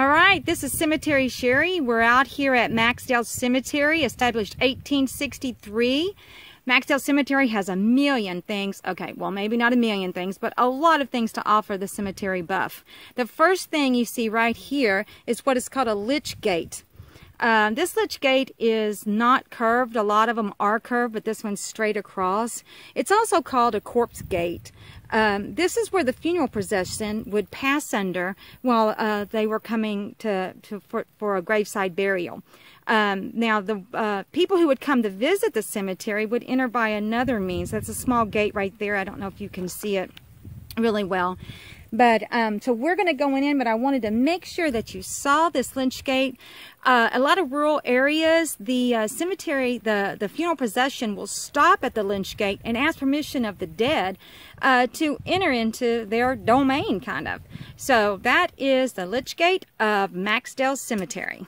All right, this is Semetery Sherri. We're out here at Maxdale Cemetery, established 1863. Maxdale Cemetery has a million things. Okay, well, maybe not a million things, but a lot of things to offer the cemetery buff. The first thing you see right here is what is called a lich gate. Um, this lich gate is not curved. A lot of them are curved, but this one's straight across. It's also called a corpse gate. Um, this is where the funeral procession would pass under while uh, they were coming to, to for, for a graveside burial. Um, now, the uh, people who would come to visit the cemetery would enter by another means. That's a small gate right there. I don't know if you can see it really well. But um, so we're going to go in, but I wanted to make sure that you saw this lich gate. Uh, a lot of rural areas, the uh, cemetery, the, the funeral procession will stop at the lich gate and ask permission of the dead uh, to enter into their domain, kind of. So that is the lich gate of Maxdale Cemetery.